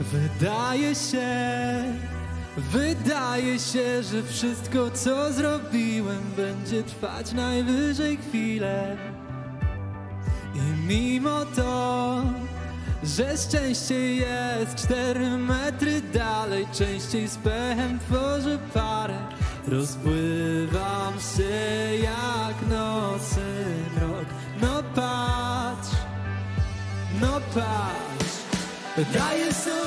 Wydaje się, wydaje się, że wszystko co zrobiłem będzie trwać najwyżej chwilę. I mimo to, że szczęście jest cztery metry dalej, częściej z pechem tworzę parę. Rozpływam się jak nocy mrok. No patrz, no patrz, daję sobie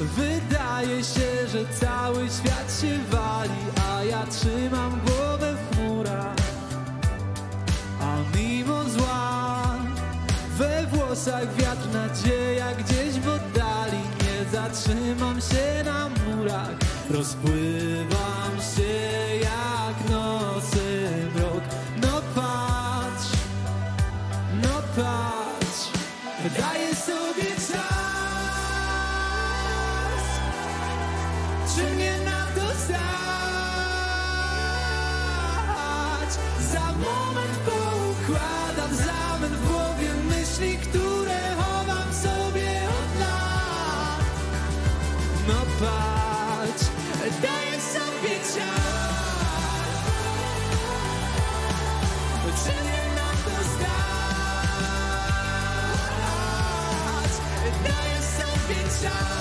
wydaje się, że cały świat się wali, a ja trzymam głowę w chmurach. A mimo zła We włosach wiatr, nadzieja gdzieś w oddali. Nie zatrzymam się na murach. Rozpływam się jak nocy mrok. No patrz, no patrz. Daję sobie czas Za moment poukładam zamęt w głowie myśli, które chowam sobie od lat. No patrz, daję sobie czas. Czy mnie na to stać? Daję sobie czas.